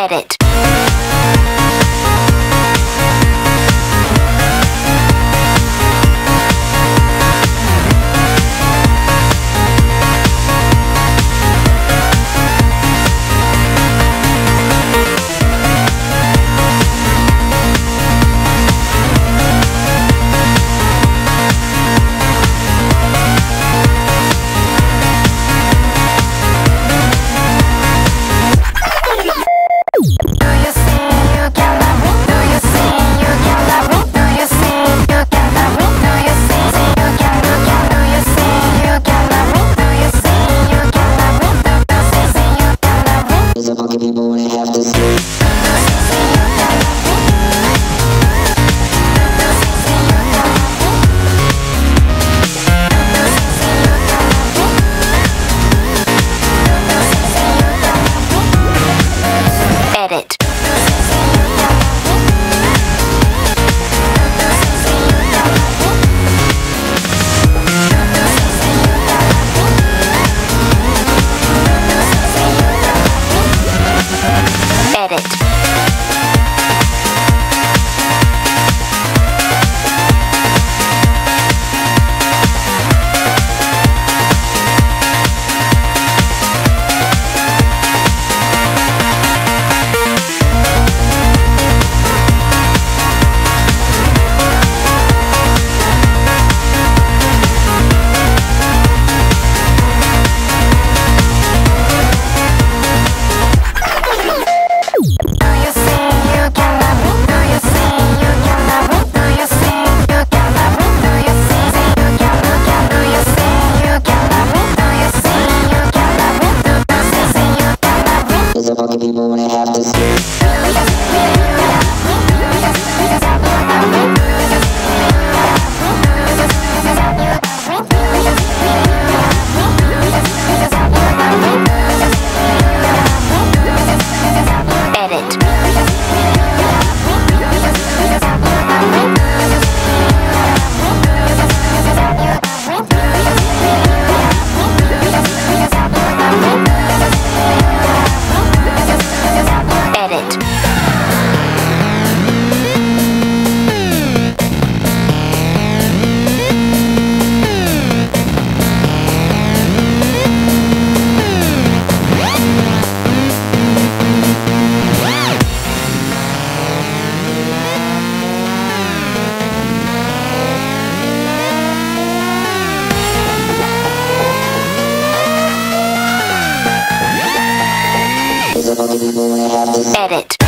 Edit. Edit.